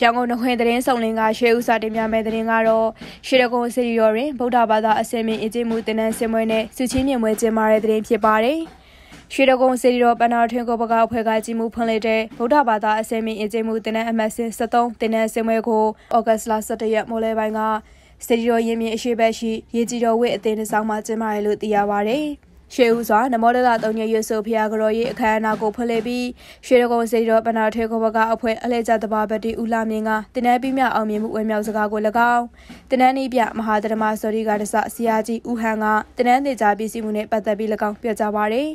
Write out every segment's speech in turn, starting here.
ရန်ကုန်နှခွင်သတင်းဆောင်လင်းကရှေးဥစွာတင်ပြမဲ့သတင်းကတော့ရှေးရကုန်းစီရီယော်တွင်ဗုဒ္ဓဘာသာအစင်မြင့်အကျင့်မှုတင်နန်းစင်မွေးနဲ့စုချင်းမြင့်မွေးကျင်းပတဲ့သတင်းဖြစ်ပါတယ်။ရွှေတကုံစီရီတော်ပနာထွင်ကိုပကအဖွဲ့ကကြီးမှုဖွင့်လှစ်တဲ့ဗုဒ္ဓဘာသာအစင်မြင့်အကျင့်မှုတင်နန်းအမတ်စဉ်73တင်နန်းစင်မွေးကိုဩဂတ်စ်လ17ရက်မိုးလယ်ပိုင်းကစီရီတော်ရင်မြင့်အရှိဘက်ရှိရေကြီးတော်ဝိအသင်းဆောင်မှာကျင်းပရလို့သိရပါတယ်။ ရွှေဦးစွာနမောဒလသုံးညရွဆိုဖျားကတော်ရဲ့အခမ်းအနားကိုဖွင့်လှစ်ပြီးရွှေရကုံစေတော်ပနာထေခောဘကအဖွဲ့အလဲကျတဘာပတိဦးလာမြင့်ကတင်နန်းပြီးမြအောင်မြင်မှုဝဲမြောက်စကားကို၎င်းတင်နန်းဤပြမဟာတရမစောရီကတဆဆရာကြီးဦးဟန်ကတင်နန်းသေးကြပြည်စည်းမှုနဲ့ပတ်သက်ပြီး၎င်းပြောကြားပါရယ်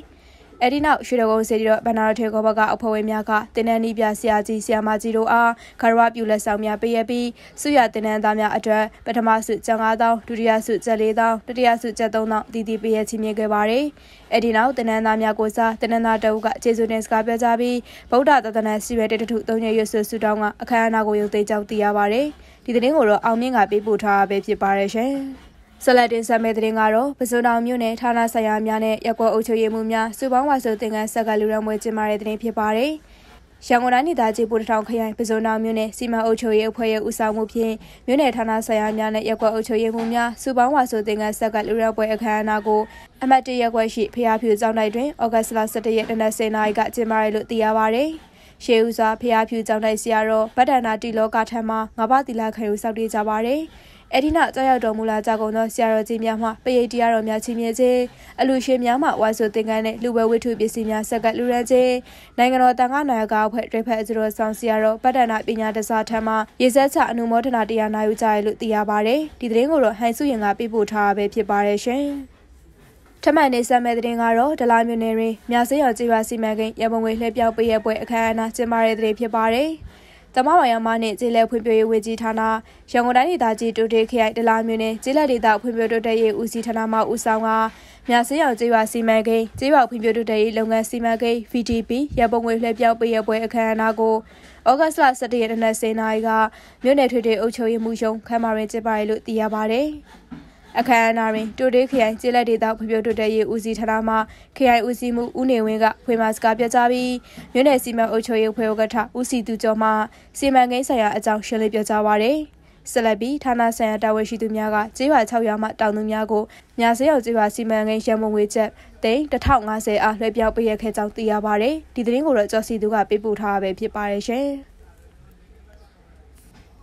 အဲဒီနောက်ရွှေတကုန်းစီတီတော့ဗန္နာထေကောဘကအဖွဲ့ဝင်များကတင်းနန်းနီးပြဆရာကြီးဆရာမကြီးတို့အားခရဝပြူလက်ဆောင်များပေးရပြီးစုရတင်းနန်းသားများအတွက်ပထမဆုကျန်9000ဒုတိယဆုကျန်4000တတိယဆုကျန်3000တည်တည်ပေးရချင်းမြင်ခဲ့ပါတယ်။အဲဒီနောက်တင်းနန်းသားများကိုစားတင်းနန်းသားတအုပ်ကကျေးဇူးတင်စကားပြောကြားပြီးဗုဒ္ဓသာသနာစီရတဲ့တထုသုံးရရွတ်ဆုတောင်းကအခမ်းအနားကိုရုပ်သိမ်းကြောင်းသိရပါတယ်။ဒီသတင်းကိုတော့အောင်မြင့်ကပေးပို့ထားပဲဖြစ်ပါတယ်ရှင်။ ဆက်လက်တင်ဆက်မယ့်သတင်းကတော့ပစုံတောင်မြို့နယ်ဌာနဆိုင်ရာများနဲ့ရက်ကွက်အုပ်ချုပ်ရေးမှူးများစုပေါင်းဝါဆိုတင်ကန်းဆက်ကလူရမွေကျင်းပတဲ့သတင်းဖြစ်ပါတယ်။ရန်ကုန်တိုင်းဒေသကြီးပူတထောင်ခရိုင်ပစုံတောင်မြို့နယ်စီမံအုပ်ချုပ်ရေးအဖွဲ့ရဲ့ဦးဆောင်မှုဖြင့်မြို့နယ်ဌာနဆိုင်ရာများနဲ့ရက်ကွက်အုပ်ချုပ်ရေးမှူးများစုပေါင်းဝါဆိုတင်ကန်းဆက်ကလူရပွဲအခမ်းအနားကိုအမတ်တရက်ကွက်ရှိဖျားဖြူကျောင်းတိုက်တွင်ဩဂတ်စ်လ17ရက်နေ့10နာရီကကျင်းပရလို့သိရပါဗျ။ရှေးဦးစွာဖျားဖြူကျောင်းတိုက်ဆရာတော်ဗဒ္ဒနာတီလောကထံမှငါးပါးတီလာခံယူစောက်တည်ကြပါဗျ။ အဲ့ဒီနောက်ကြောက်ရောက်တော်မူလာကြကုန်သောဆရာတော်ကြီးများမှပရိတ်တရားတော်များချီးမြှင့်ခြင်းအလူရှင်များမှဝါဆိုသင်္ကန်းနဲ့လူပွဲဝိထုပစ္စည်းများဆက်ကလူရန်ခြင်းနိုင်ငံတော်တန်ခါနာယကအဖွဲ့ဒရိဖက်အကျတော်ဆောင်ဆရာတော်ပတ္တနာပညာတစားထံမှရေစက်ချအနုမောဒနာတရားနာယူကြရလို့သိရပါတယ်ဒီသတင်းကိုတော့ဟိုင်စုရင်ကပြပို့ထားပဲဖြစ်ပါတယ်ရှင်ထမန်နေဆက်မဲ့တဲ့ကတော့ဒလာမြို့နယ်တွင်မြစေးရော်ကြေးပါစီမံကိန်းရပုံငွေလှည့်ပြောက်ပေးရပွဲအခမ်းအနားကျင်းပတဲ့တဲ့ဖြစ်ပါတယ်။ တမဝါယမနှင့်ကျေးလက်ဖွံ့ဖြိုးရေးဝေကြီးဌာနရန်ကုန်တိုင်းဒေသကြီးတိုတေခရိုင်ဒလာမြို့နယ်ကျေးလက်ဒေသဖွံ့ဖြိုးတိုးတက်ရေးဦးစီးဌာနမှဦးဆောင်ကမြစင်းအောင်ကျေးရွာစီမံကိန်းကျေးရွာဖွံ့ဖြိုးတိုးတက်ရေးလုပ်ငန်းစီမံကိန်း VDP ရပုံငွေလှည့်ပြောင်းပေးရပွဲအခမ်းအနားကိုဩဂတ်လ17ရက်နေ့10:00နာရီကမြို့နယ်ထွေထွေအုပ်ချုပ်ရေးမှူးရုံးခမ်းမတွင်ကျင်းပရလို့သိရပါဗျ။ အခမ်းအနားတွင်တိုတေးခရိုင်ကျေးလက်ဒေသဖွံ့ဖြိုးတိုးတက်ရေးဦးစီးဌာနမှခရိုင်ဦးစီးမှုဦးနေဝင်းကဖွေမာစကားပြကြားပြီးမြို့နယ်စီမံအုပ်ချုပ်ရေးဖွဲ့ဥက္ကဋ္ဌဦးစီသူကျော်မှစီမံကိန်းဆိုင်ရာအကြောင်းရှင်းလင်းပြကြားပါရယ်ဆက်လက်ပြီးဌာနဆိုင်ရာတာဝန်ရှိသူများကကျေးရွာ6ရွာမှတောင်သူများကိုမြာစေးရောက်ကျေးရွာစီမံကိန်းရန်ပုံငွေချက်တိန်1050အားလွှဲပြောင်းပေးရခဲ့ကြောင်းသိရပါဗျ။ဒီသတင်းကိုတော့ကျော်စီသူကပေးပို့ထားတာပဲဖြစ်ပါတယ်ရှင်။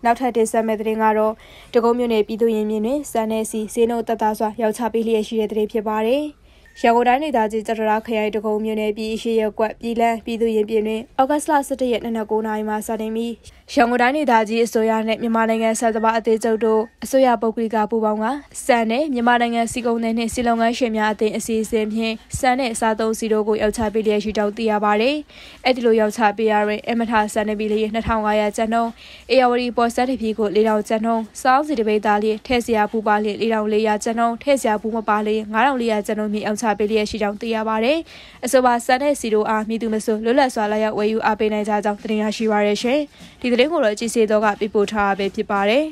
နောက်ထပ်တင်ဆက်မယ့်သတင်းကတော့တကုံးမြို့နယ်ပြည်သူ့ရင်မြင့်တွင်စံနယ်စီစေနုတ်တတစွာရောက်ချပေးလျက်ရှိတဲ့သတင်းဖြစ်ပါတယ်။ ရန်ကုန်တိုင်းဒေသကြီးကြတရခရိုင်တကုံမြို့နယ်ပြည်ရှိရက်ကွက်ပြည်လန်းပြည်သူရင်ပြည်တွင်ဩဂတ်လ17ရက်နေ့နက်9:00နာရီမှစတင်ပြီးရန်ကုန်တိုင်းဒေသကြီးအစိုးရနဲ့မြန်မာနိုင်ငံဆက်စပါအသေးချုပ်တို့အစိုးရပုဂ္ဂလိကပူးပေါင်းကစံနဲ့မြန်မာနိုင်ငံစီကုံနယ်နှင့်စီလုံငန်းရှင်များအသင်းအစည်းအဝေးဖြင့်စံနဲ့အစားသုံးစီတို့ကိုရောက်ချပေးလျက်ရှိကြောင်းသိရပါတယ်။အဲ့ဒီလိုရောက်ချပေးရတဲ့အမထစံနေပြည်လေး2500ကျပ်နှုန်းအေယာဝတီပေါ်ဆက်တီဖြီကို4000ကျပ်နှုန်းစောင်းစီတပိတ်သားလေးထဲ့စရာဘူးပါလေး4400ကျပ်နှုန်းထဲ့စရာဘူးမပါလေး9400ကျပ်နှုန်းမြင့်ရောက်ချပေးလျက်ရှိကြောင်းသိရပါတယ်။အဆိုပါစံတဲ့စီတို့အားမိသူမဆိုလွတ်လပ်စွာလာရောက်ဝယ်ယူအားပေးနိုင်ကြကြောင်းတင်ရရှိပါရရှင်။ဒီသတင်းကိုတော့ကြည်စေတော့ကပြပို့ထားပဲဖြစ်ပါတယ်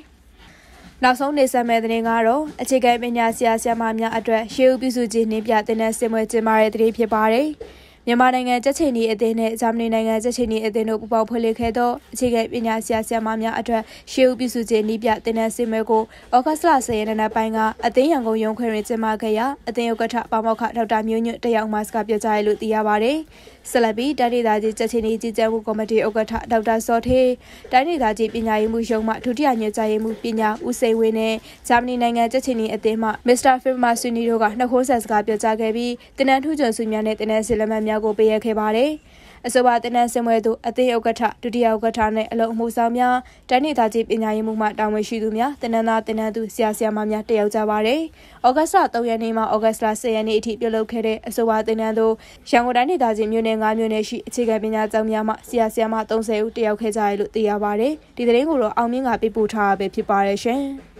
။နောက်ဆုံးနေဆက်မဲ့တဲ့ကတော့အခြေခံပညာဆရာဆရာမများအတွက်ရှေးဥပြုစုခြင်းနှင်းပြတဲ့စင်မွေကျင်းပတဲ့တဲ့ဖြစ်ပါတယ်။ မြန်မာနိုင်ငံကြက်ချီနီအသင်းနဲ့ဂျာမနီနိုင်ငံကြက်ချီနီအသင်းတို့ပူးပေါင်းဖွဲ့လှစ်ခဲ့သောအခြေခံပညာဆရာဆရာမများအတွက်ရှေးဦးပြုစုခြင်းဤပြတင်နန်းစင်မဲကိုဩဂတ်လ10ရက်နေ့ပိုင်းကအသင်းရန်ကုန်ရုံးခွဲတွင်ကျင်းပခဲ့ရာအသင်းဥက္ကဋ္ဌပါမောက္ခဒေါက်တာမျိုးညွတ်တယောက်မှစကားပြောကြားရလို့သိရပါဗျ။ဆက်လက်ပြီးတိုင်းဒေသကြီးကြက်ချီနီကြီးကြပ်မှုကော်မတီဥက္ကဋ္ဌဒေါက်တာစောထေးတိုင်းဒေသကြီးပညာရေးမှူးရုံးမှဒုတိယညွှန်ကြားရေးမှူးပညာဦးစိန်ဝင်းနဲ့ဂျာမနီနိုင်ငံကြက်ချီနီအသင်းမှမစ္စတာဖီမာဆွီနီတို့ကနှုတ်ခိုးဆက်စကားပြောကြားခဲ့ပြီးတင်နန်းထူးကျွန်းစုများနဲ့တင်နန်းစီလက်မှတ်များကိုပေးရခဲ့ပါတယ်။အဆိုပါတင်နန်းစင်ပွဲသို့အသင်းဥက္ကဋ္ဌဒုတိယဥက္ကဋ္ဌနဲ့အလုံအမှုဆောင်များတိုင်းဒေသကြီးပညာရေးမှူးမှတာဝန်ရှိသူများတင်နန်းသားတင်နန်းသူဆရာဆရာမများတက်ရောက်ကြပါတယ်။ဩဂတ်စ်လ3ရက်နေ့မှဩဂတ်စ်လ10ရက်နေ့အထိပြုလုပ်ခဲ့တဲ့အဆိုပါတင်နန်းသို့ရန်ကုန်တိုင်းဒေသကြီးမြို့နယ်9မြို့နယ်ရှိအခြေခံပညာကျောင်းများမှဆရာဆရာမ30ဦးတက်ရောက်ခဲ့ကြရလို့သိရပါတယ်။ဒီသတင်းကိုတော့အောင်မြင့်ကပေးပို့ထားတာပဲဖြစ်ပါတယ်ရှင်။